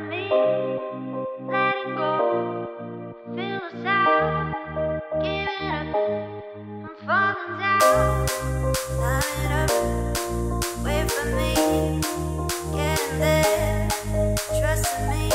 me, letting go. Up. I'm falling down. Up, wait for me, getting there. Trusting me,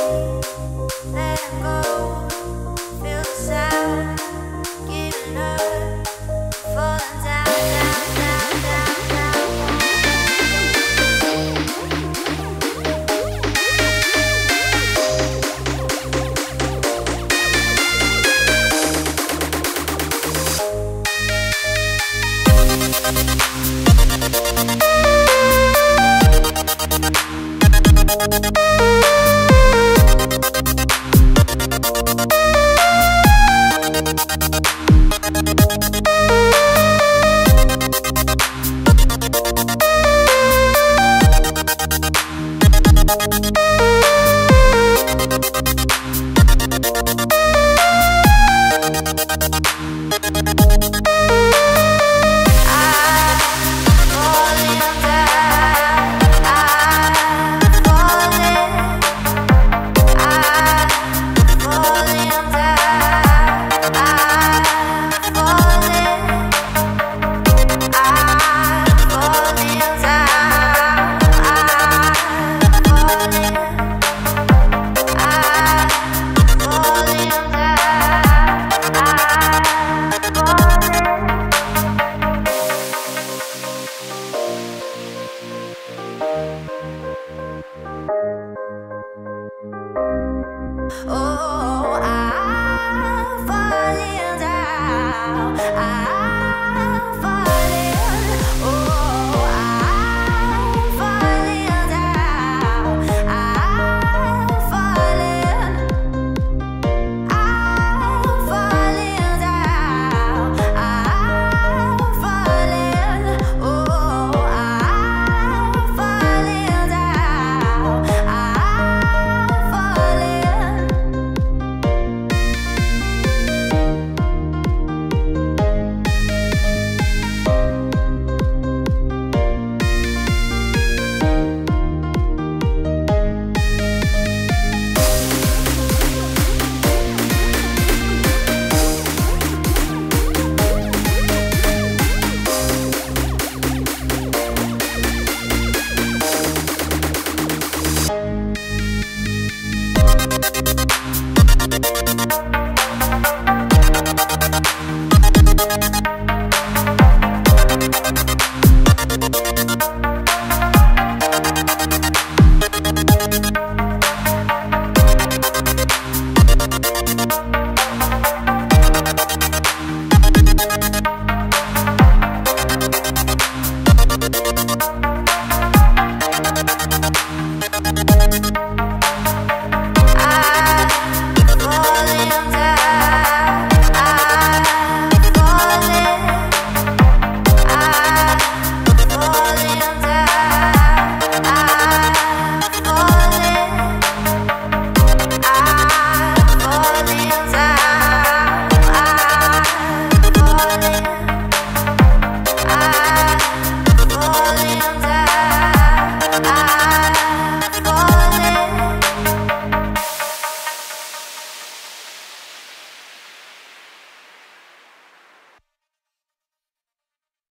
Oh.